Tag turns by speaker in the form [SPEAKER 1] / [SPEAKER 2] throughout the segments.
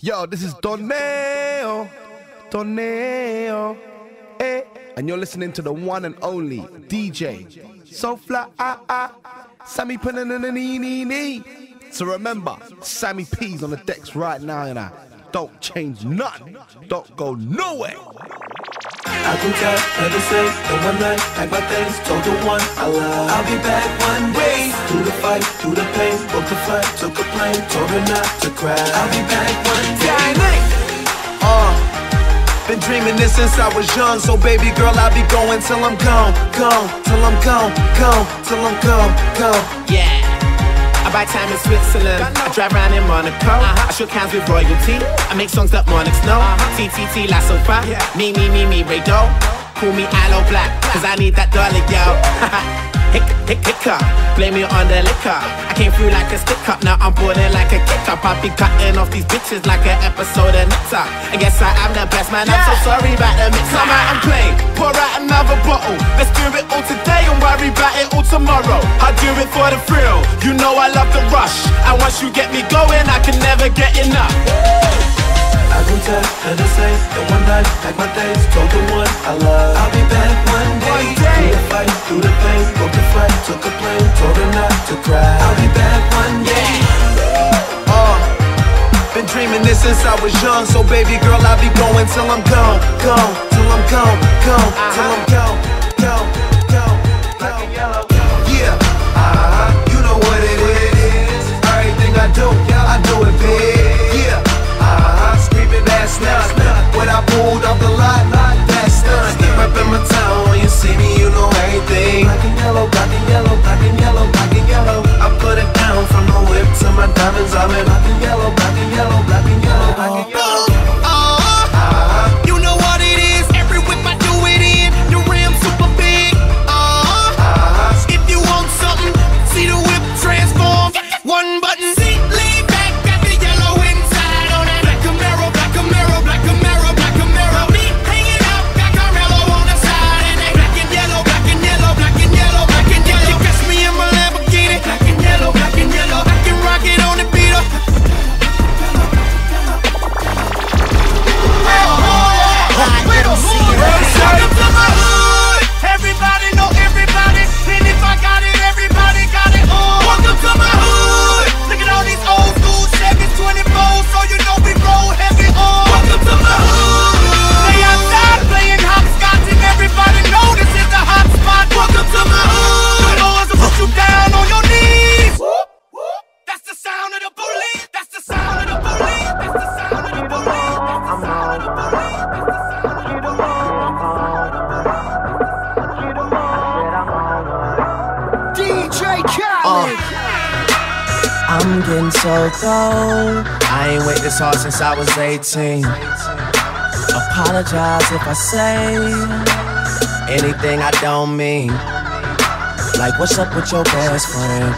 [SPEAKER 1] Yo, this is Doneo. Doneo. Eh. And you're listening to the one and only DJ. So fly, ah, ah. Sammy Pananini. So remember, Sammy P's on the decks right now, and I don't change nothing. Don't go nowhere.
[SPEAKER 2] I can tell, never say, in one night, pack my things, told the one I love. I'll be back one day. Through the fight, through the pain, booked a flight, took a plane, told her not to cry. I'll be back one day. Uh, been dreaming this since I was young, so baby girl, I'll be going till I'm gone, gone, till I'm gone, gone, till I'm gone, gone.
[SPEAKER 3] Yeah. I buy time in Switzerland. I drive around in Monaco. Uh-huh. I shook hands with royalty. I make songs that monarchs know. Uh-huh. TTT La Sofa. Me, me, me, me, Ray. Call me Aloe Blacc, cause I need that dollar, yo. Hick, hick, hiccup. Blame me on the liquor. I came through like a stick up, now I'm boarding like a kick up. I be cutting off these bitches like an episode of Nipsa. I guess I am the best man, I'm so sorry about the mix. Come out and play, pour out another bottle. Let's do it all today and worry about it all tomorrow. I do it for the thrill, you know I love the rush. And once you get me going, I can never get enough.
[SPEAKER 2] Can tell, and to say, one night, like my days, told the one I love. I'll be back one day. Through the fight, through the pain, booked a flight, took a plane, told her not to cry. I'll be back one day. Uh, been dreaming this since I was young, so baby girl, I'll be going till I'm gone, gone, till I'm gone, gone, till I'm gone, gone, gone, yellow. Yeah, uh-huh, you know what it is. Everything I do, that's not. When I pulled off the lot, that's done. Step up in my town, when you see me, you know everything. Black and yellow, black and yellow, black and yellow.
[SPEAKER 3] So cold. I ain't wait this hard since I was 18. Apologize if I say anything I don't mean. Like, what's up with your best friend?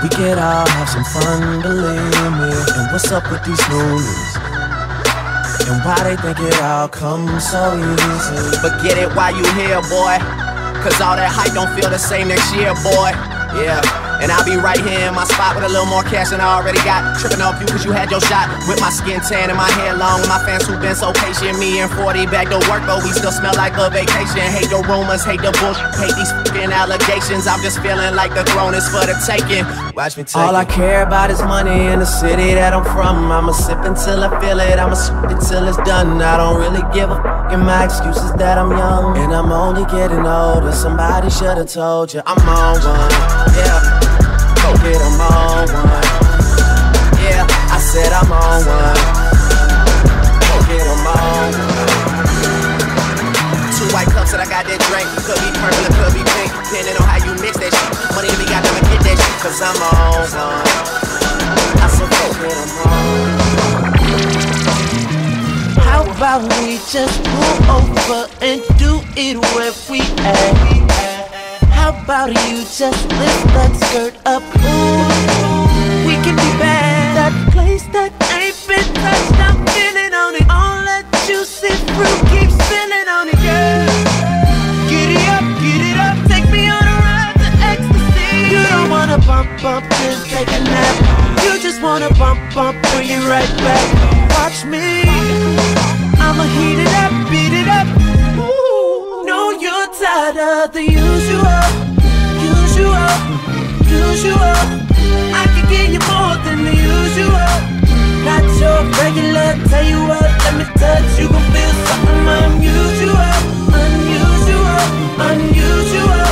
[SPEAKER 3] We could all have some fun, believe me. And what's up with these movies? And why they think it all comes so easy? But get it while you here, boy. Cause all that hype don't feel the same next year, boy. Yeah. And I'll be right here in my spot with a little more cash than I already got. Tripping off you cause you had your shot. With my skin tan and my hair long. With my fans who've been so patient. Me and 40 back to work, but we still smell like a vacation. Hate the rumors, hate the bullshit, hate these fucking allegations. I'm just feeling like the throne is for the taking. Watch me take All I care about is money in the city that I'm from. I'ma sip until I feel it. I'ma sip until it's done. I don't really give a fuck. And my excuse is that I'm young. And I'm only getting older. Somebody should've told you I'm on one. Yeah. Get 'em on one. Yeah, I said I'm on one. Get 'em on one. Two white cups that I got that drink. Could be purple, could be pink. Depending on how you mix that shit. Money we got, never get that shit. Cause I'm on one. I said go on.
[SPEAKER 4] How about we just pull over and do it where we at? How about you just lift that skirt up? Ooh, we can be bad. That place that ain't been touched, I'm feeling on it. All that juicy fruit keeps spilling on it, girl. Giddy up, get it up, take me on a ride to ecstasy. You don't wanna bump, bump, just take a nap. You just wanna bump, bump, bring it right back. Watch me, I'ma heat it up, beat it up. Ooh, know you're tired of the usual usual. I can give you more than the usual. Not your regular, tell you what, let me touch you, gon' feel something unusual, unusual, unusual.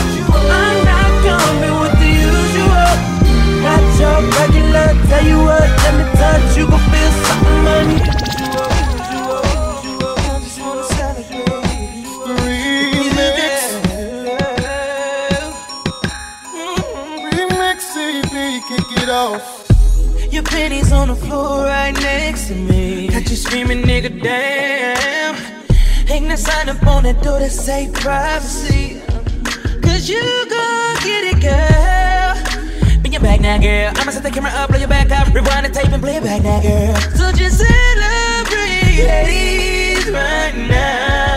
[SPEAKER 4] Ooh, right next to me. Got you screaming, nigga, damn. Ain't no sign up on that door to say privacy. Cause you gon' get it, girl. Bring your back now, girl. I'ma set the camera up, blow your back up, rewind the tape and play it back now, girl. So just celebrate right now.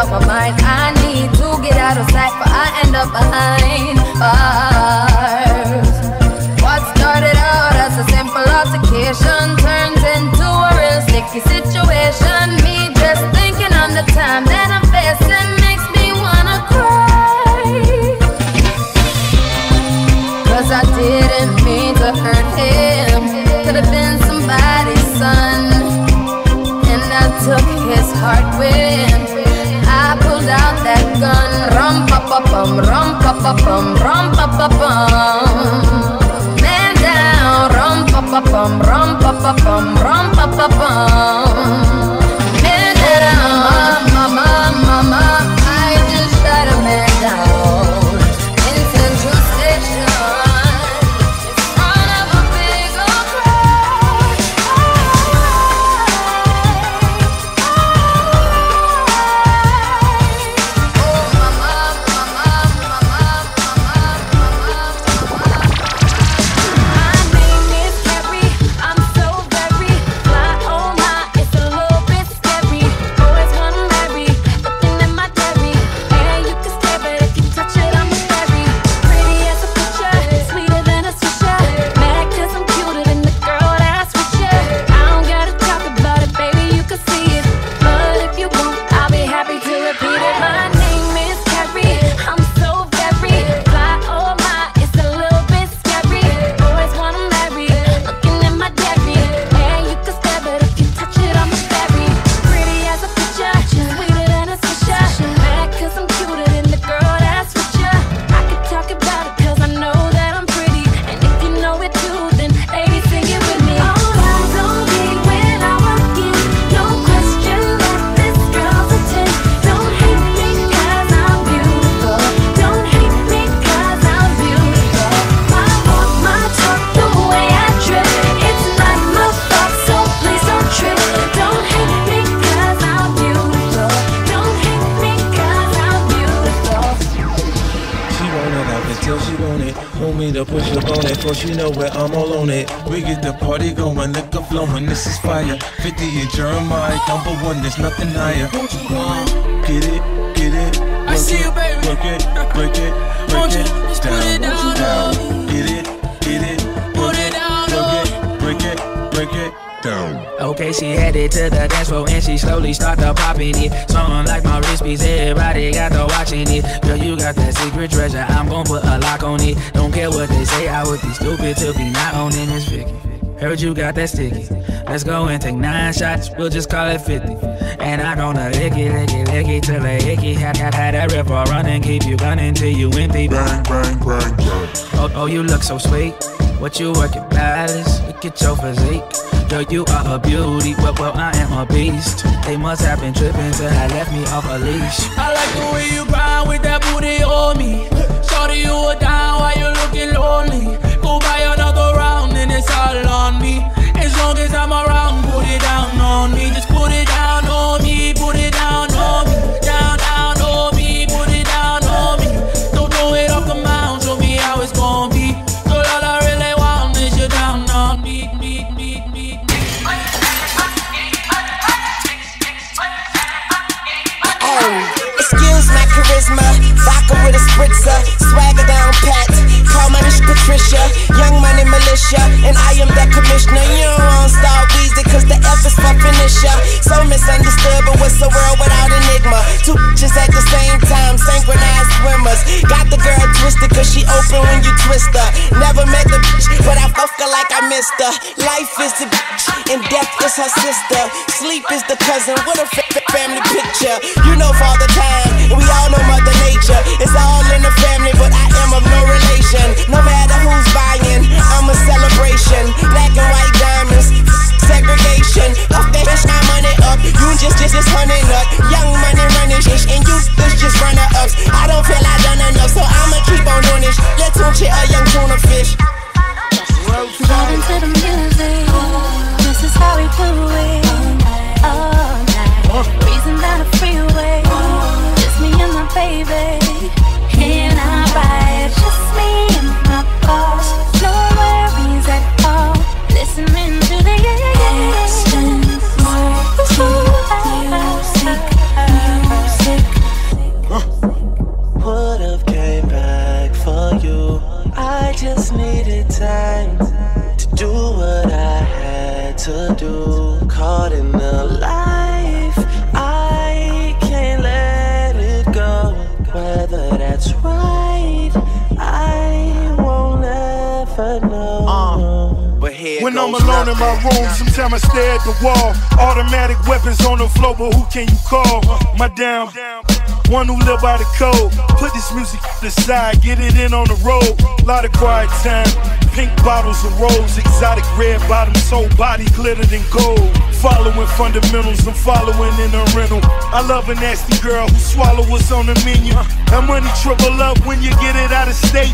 [SPEAKER 4] up
[SPEAKER 5] my
[SPEAKER 6] mind. I need to get out of sight, but I end up behind bars. What started out as a simple altercation turns into a real sticky situation. pa bum, rum pa pa bum, rum pa pa bum. Man down, rum pa pa bum, rum pa pa bum, rum pa pa bum.
[SPEAKER 7] One, there's nothing higher. Get it, get it.
[SPEAKER 8] I see you, baby.
[SPEAKER 7] Work it, break it, break
[SPEAKER 8] Won't you
[SPEAKER 7] it
[SPEAKER 8] just put it down,
[SPEAKER 7] down. Get it, get it,
[SPEAKER 8] Put it down,
[SPEAKER 7] work it, break it, break it down.
[SPEAKER 8] Okay, she headed to the dance floor and she slowly started popping it. Something like my wrist piece, everybody got to watching it. Girl, you got that secret treasure, I'm gon' put a lock on it. Don't care what they say, I would be stupid to be not owning this Vicky. Heard you got that sticky. Let's go and take nine shots, we'll just call it 50. And I'm gonna lick it, lick it, lick it till it icky. Had, had, had that river running, keep you running till you empty.
[SPEAKER 7] Bang, bang, bang, bang.
[SPEAKER 8] Oh, oh, you look so sweet. What you working balance? Look at your physique. Girl, you are a beauty. Well, well, I am a beast. They must have been tripping till I left me off a leash. I like the way you grind with that booty on me. Shorty, you are down while you looking lonely. It's all on me. As long as I'm around, put it down on me. Just put it down
[SPEAKER 9] Young money militia. And I am the commissioner. You don't want star Weezy cause the F is for finisher. So misunderstood, but what's the world without enigma? Two bitches at the same time. Synchronized swimmers. Got the girl twisted cause she open when you twist her. Never met the bitch, but I fuck her like I missed her. Life is the bitch, and death is her sister. Sleep is the cousin. What a fa- fa- family picture. You know Father Time, and we all know Mother Nature. It's all in the family, but I am of no relation. No matter who's buying, I'm a celebration. Black and white diamonds, segregation. Off that bitch, my money up. You just, just, just honey up. Young money running shit, and you bitch just runner ups. I don't feel I done enough, so I'ma keep on doing this. Let's tunch it, a young tuna fish.
[SPEAKER 5] Vibing to the music.
[SPEAKER 10] Alone in my room, sometimes I stare at the wall. Automatic weapons on the floor, but who can you call? My damn, one who live by the code. Put this music aside, get it in on the road. Lot of quiet time, pink bottles of rose, exotic red bottoms, whole body glittered in gold. Following fundamentals, I'm following in a rental. I love a nasty girl who swallow what's on the menu. That money triple up when you get it out of state.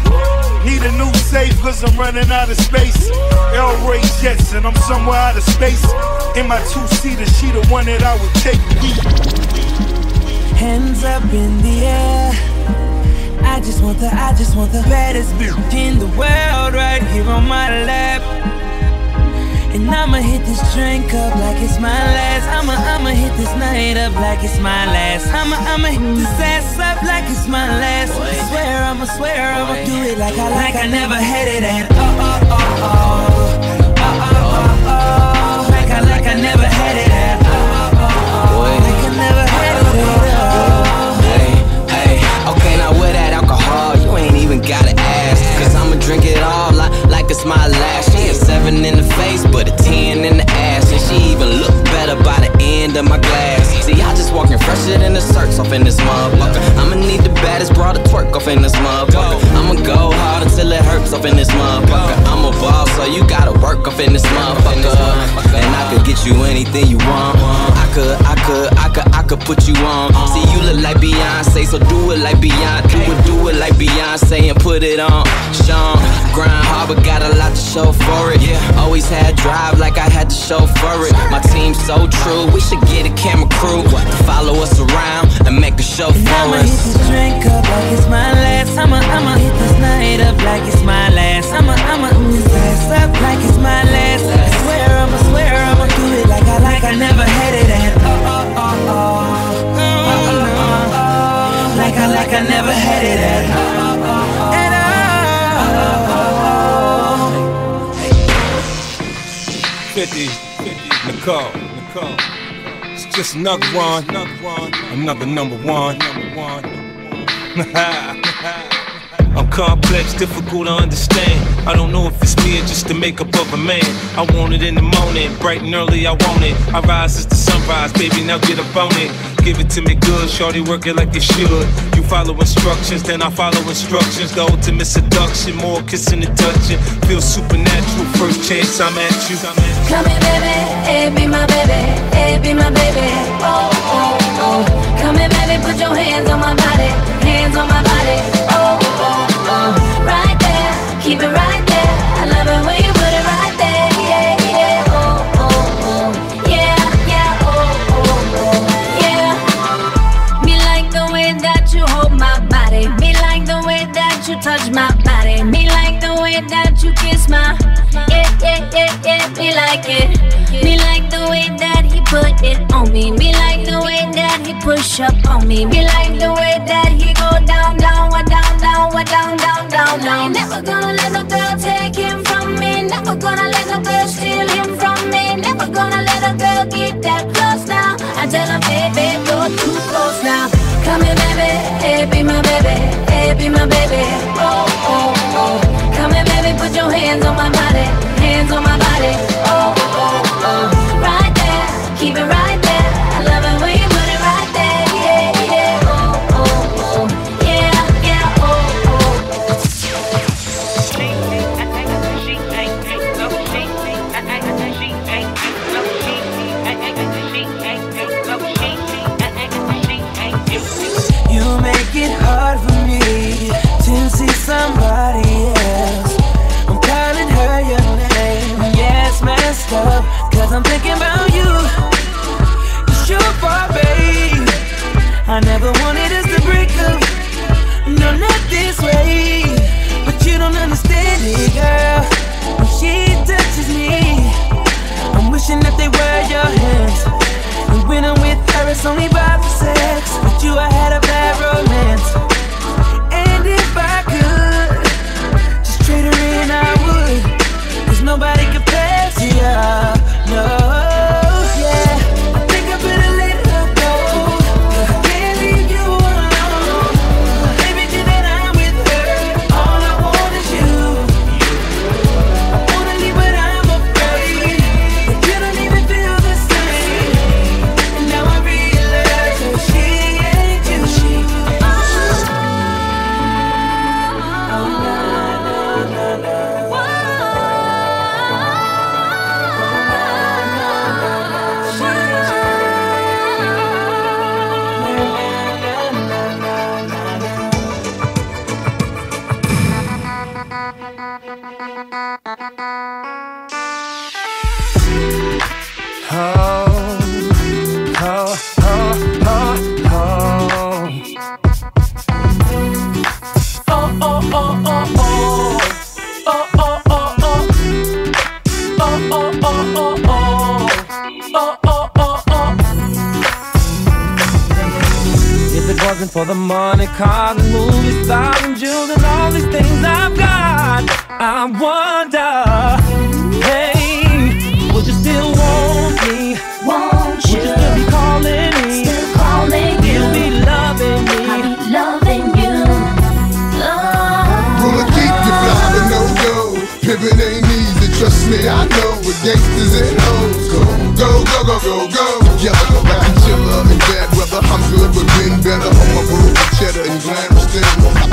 [SPEAKER 10] Need a new safe cause I'm running out of space. L Ray Jetson, I'm somewhere out of space. In my two seater, she the one that I would take.
[SPEAKER 11] Hands up in the air. I just want the, I just want the baddest bitch in the world right here on my lap. And I'ma hit this drink up like it's my last. I'ma, I'ma hit this night up like it's my last. I'ma, I'ma hit this ass up like it's my last. I Swear, I'ma swear, I'ma do it like I, like I never had it at. Oh, oh, oh, oh. Oh, oh, oh, oh. Like I, like I never had it at.
[SPEAKER 9] In this motherfucker. work up in this motherfucker. And I could get you anything you want. I could, I could, I could, I could put you on. See, you look like Beyonce, so do it like Beyonce. Do it, do it like Beyonce and put it on. Sean, grind hard, but got a lot to show for it. Always had drive like I had to show for it. My team's so true, we should get a camera crew. Follow us around and make a show
[SPEAKER 11] and
[SPEAKER 9] for
[SPEAKER 11] I'ma
[SPEAKER 9] us.
[SPEAKER 11] Hit this drink up like it's my last. I'ma, I'ma hit this night up like it's my last. I'ma, I'ma hit this ass up like it's my mindless. I swear, I'ma swear, I'ma do it like I like. I never had it at oh Like I like I never had it at. All.
[SPEAKER 7] Fifty, Nicole, It's just another one, another number one. Number one. I'm complex, difficult to understand. I don't know if it's me or just the makeup of a man. I want it in the morning, bright and early, I want it. I rise as the sunrise, baby, now get up on it. Give it to me good, shorty, work it like you should. You follow instructions, then I follow instructions. The ultimate seduction, more kissing and touching. Feel supernatural, first chance I'm at you.
[SPEAKER 5] Come here, baby, hey, be my baby, hey, be my baby. Oh, oh, oh. Come here, baby, put your hands on my body, hands on my body. Right there, keep it right there. I love it when you put it right there. Yeah, yeah. Oh, oh, oh. Yeah, yeah. Yeah. Me like the way that you hold my body. Me like the way that you touch my body. Me like the way that you kiss my. Yeah, yeah, yeah, yeah. Me like it. Me like the way that he put it on me. Me like the way that he push up on me. Me like the way that he go down, down, down, down, wa down, down, down, down. Never gonna let no girl take him from me. Never gonna let no girl steal him from me. Never gonna let a girl get that close now. I tell him, baby, you're too close now. Come here, baby, hey, be my baby, hey, be my baby. Oh, oh, oh. Come here, baby, put your hands on my body, hands on my body. Oh, oh, oh.
[SPEAKER 11] Go,
[SPEAKER 12] go, go, go, go, go. Together, go back and chiller in bad weather. I'm good, but been better. On my road cheddar and glamorous things.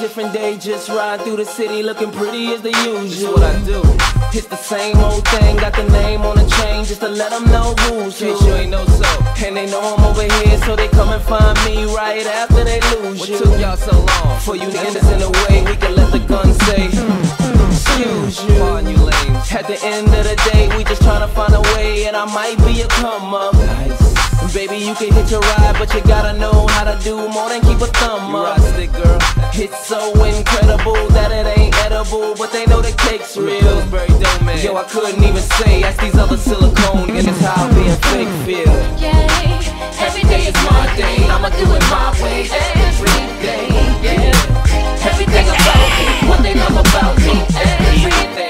[SPEAKER 13] Different day, just ride through the city looking pretty as the usual. what I do. It's the same old thing, got the name on the chain just to let them know who's who. you ain't know so. And they know I'm over here, so they come and find me right after they lose what you. What took y'all so long? For you to end us in a way we can let the gun say, excuse you. Pardon you lames. At the end of the day, we just tryna find a way, and I might be a come up. Nice. Baby, you can hit your ride, but you gotta know how to do more than keep a thumb up. Stick, girl. It's so incredible that it ain't edible, but they know the cake's real.
[SPEAKER 8] Pillsbury Dough Yo, I couldn't even say. Ask these other silicone niggas how being fake feel. Every day is my day, I'ma do it my way every day. Yeah. Everything about me, what they love about me, everything.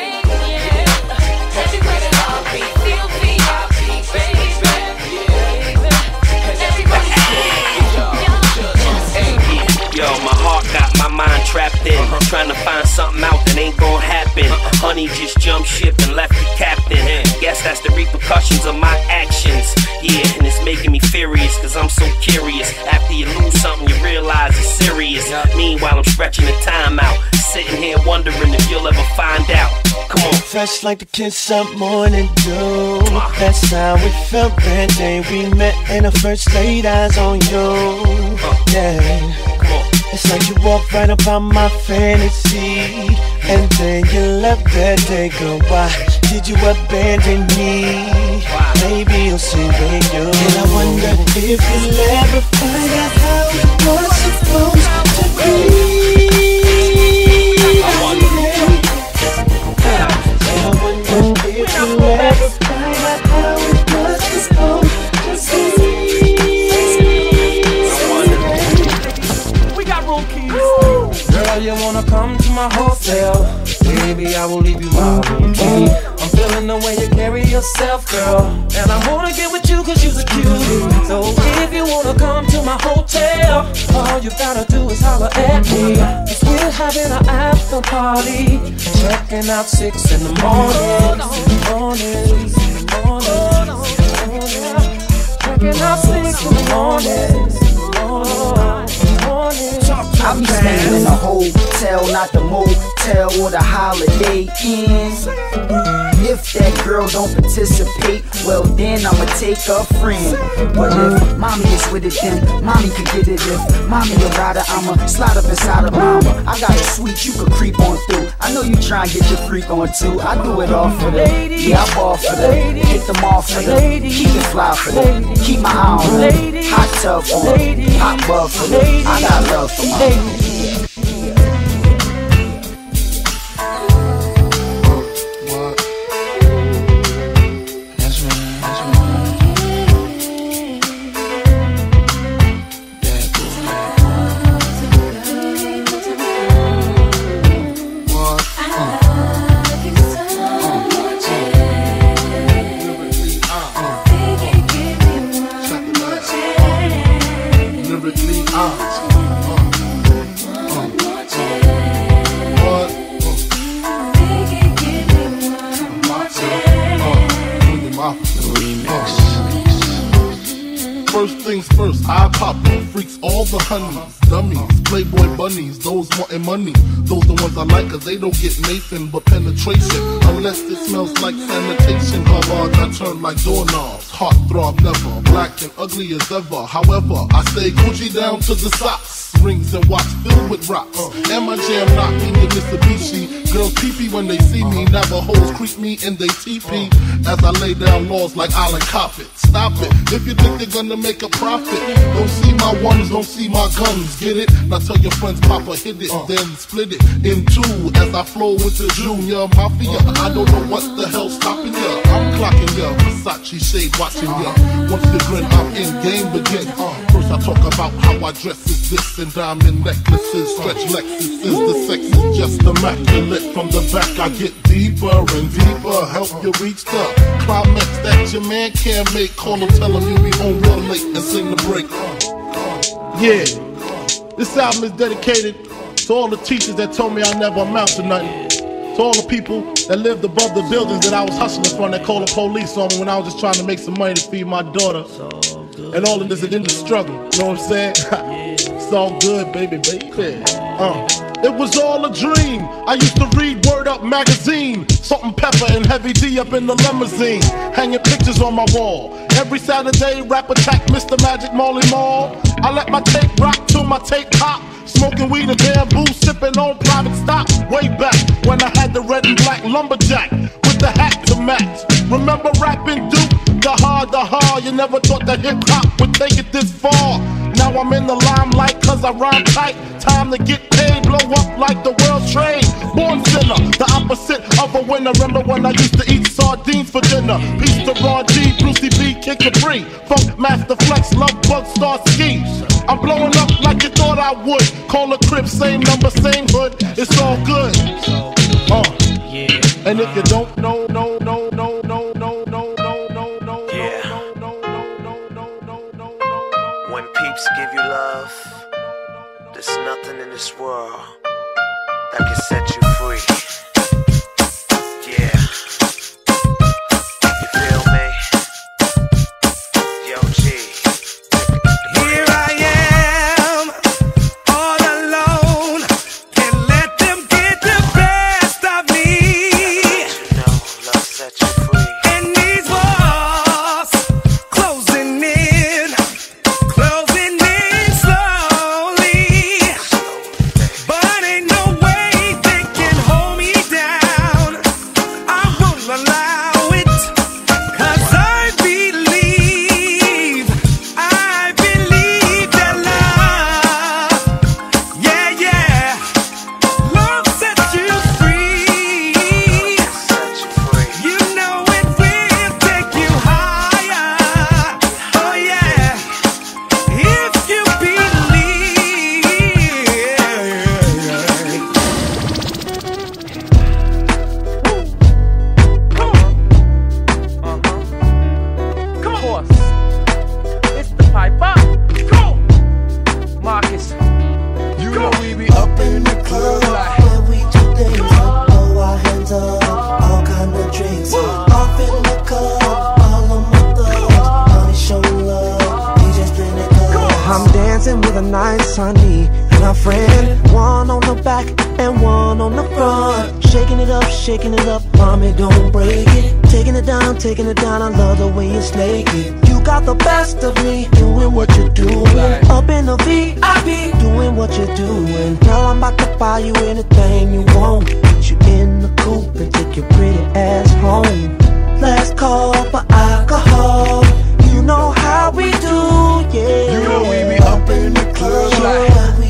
[SPEAKER 14] Mind trapped in. Trying to find something out that ain't gonna happen. Uh-huh. Honey just jumped ship and left the captain. Guess that's the repercussions of my actions. Yeah, and it's making me furious, cause I'm so curious. After you lose something, you realize it's serious. Meanwhile, I'm stretching the time out. Sitting here wondering if you'll ever find out. Come on.
[SPEAKER 15] Fresh like the kiss up morning dew. That's how we felt that day we met, and the first laid eyes on you. Uh. Yeah. It's like you walked right up on my fantasy, and then you left that day. Girl, why did you abandon me? Maybe you'll see when you. And I wonder if you'll ever find out how it was supposed to be.
[SPEAKER 8] Hotel? Baby, I will leave you my key. I'm feeling the way you carry yourself, girl. And I wanna get with you cause you're a cutie. So if you wanna come to my hotel, all you gotta do is holler at me. Cause we're having an after party. Checking out six in the morning. Morning. Morning. Checking out six in the morning.
[SPEAKER 16] I'll be staying in a hotel, not the motel or the holiday inn. If that girl don't participate, well then I'ma take a friend. But if mommy is with it, then mommy can get it. If mommy a rider, I'ma slide up inside of mama. I got a suite you could creep on through. I know you try and get your freak on too. I do it all for the yeah, I ball for the hit them off for the keep it fly for the keep my eye on them. Hot tub on them. hot bub for the I got love for my
[SPEAKER 12] dummies, playboy bunnies, those wanting money. Those the ones I like, cause they don't get Nathan but penetration. Unless it smells like sanitation. Hard I turn like doorknobs. Heart throb never, black and ugly as ever. However, I stay Gucci down to the socks. Rings and watch filled with rocks. And my jam knocking the Mitsubishi. Girls peepee when they see me. Navajos creep me in they teepee. As I lay down laws like Island Coppet. Stop it. If you think they're gonna make a profit, don't see my ones, don't see my guns. Get it? Now tell your friends, Papa hit it, then split it in two. As I flow with the Junior Mafia. I don't know what the hell's stopping ya. I'm clocking ya. Versace shade watching ya. Once the grin, I'm in game begin. Uh. First I talk about how I dress is this and diamond necklaces, stretch Lexus is The sex is just immaculate. From the back I get deeper and deeper. Help you reach the climax that your man can't make. Call him, tell him you be home real late and sing the break. Uh.
[SPEAKER 17] Yeah, this album is dedicated to all the teachers that told me I never amount to nothing. To all the people that lived above the buildings that I was hustling from that called the police on me when I was just trying to make some money to feed my daughter. And all of this is in the struggle, you know what I'm saying? it's all good, baby, baby. Uh. It was all a dream. I used to read Word Up magazine, Salt-N-Pepa and Heavy D up in the limousine, hanging pictures on my wall. Every Saturday, rap attack Mr. Magic Marley Marl. I let my tape rock till my tape pop. Smoking weed and bamboo, sipping on private stock. Way back had the red and black lumberjack with the hat to match. Remember rapping Duke? The hard, the hard. You never thought that hip hop would take it this far. Now
[SPEAKER 12] I'm in the limelight cause I rhyme tight. Time to get paid, blow up like the world trade. Born sinner, the opposite of a winner. Remember when I used to eat sardines for dinner? Peace to Ron G, Brucey B, Kid Capri. Funkmaster Flex, Lovebug, Star Ski. I'm blowing up like you thought I would. Call a crib, same number, same hood. It's all good. Uh. And if you don't know, no, no, no, no, no, no, no, no, no.
[SPEAKER 18] Yeah. When peeps give you love, there's nothing in this world that can set you
[SPEAKER 4] Shaking it up, shaking it up, mommy, don't break it. Taking it down, taking it down, I love the way you snake it. You got the best of me, doing what you're doing. Up in the VIP, doing what you're doing. Girl, I'm about to buy you anything you want. Put you in the coupe and take your pretty ass home. Let's call for alcohol. You know how we do, yeah.
[SPEAKER 19] You know we be up in the club like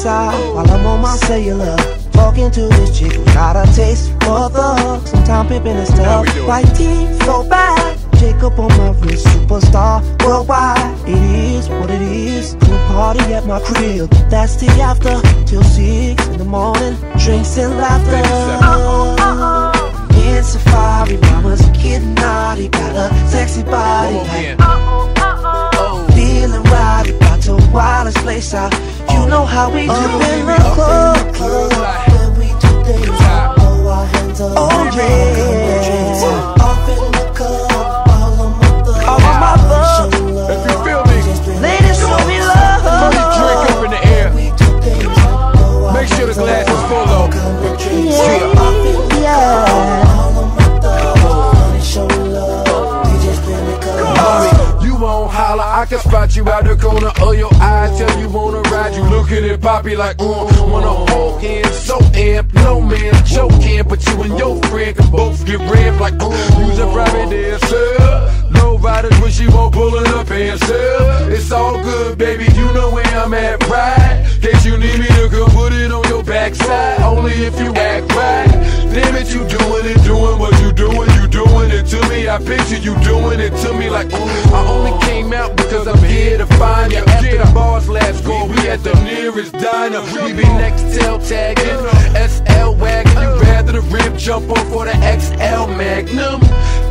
[SPEAKER 4] Honey's side while I'm on my cellular. Talking to this chick who got a taste for thugs. Sometimes pimping and stuff. White teeth, so bad. Jacob on my wrist, superstar worldwide. It is what it is. Cool party at my crib. That's the after till six in the morning. Drinks and laughter. In Safari, mama's getting naughty, got a sexy body. Feeling right, about to wild this place out. You know how we do oh, in the club.
[SPEAKER 20] When we do things like throw our hands up,
[SPEAKER 4] Oh yeah.
[SPEAKER 20] off in the club, all of my thugs,
[SPEAKER 4] All of my thugs.
[SPEAKER 20] showing love.
[SPEAKER 19] If you feel me,
[SPEAKER 4] Ladies, show me love.
[SPEAKER 19] throw your drink up in the air. Make sure the glass is full of.
[SPEAKER 4] Yeah. yeah.
[SPEAKER 19] Mommy, you won't holler, I can spot you out the corner you looking Poppy like, mm, wanna hold hands, so amp, no man joking, but you and your friend can both get rammed like, mm, use a private dancer. Low riders when she won't pulling up and sell. It's all good, baby, you know where I'm at, right? Case you need me to come put it on your backside, only if you act right. Damn it, you doing it, doing what you doing, you doing it to me. I picture you doing it to me like, mm, I only came out because I'm here to find you. After the bars last go, we at the nearest diner. We be next tail tagging, SL wagon. You rather the rim jump off for the XL Magnum.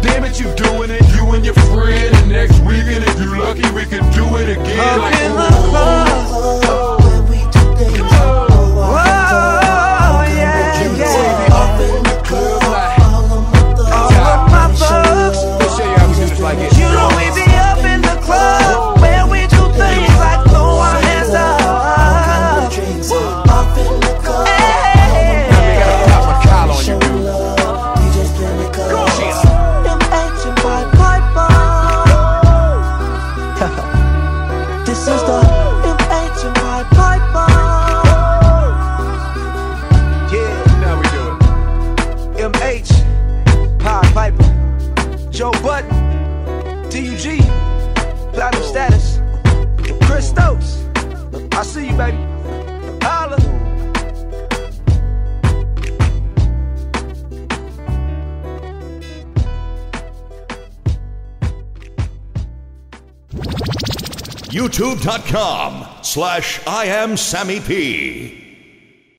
[SPEAKER 19] Damn it, you doing it, you and your friend. And next weekend, if you lucky, we can do it again. Like, ooh,
[SPEAKER 4] Oh
[SPEAKER 21] youtube.com slash I am Sammy P.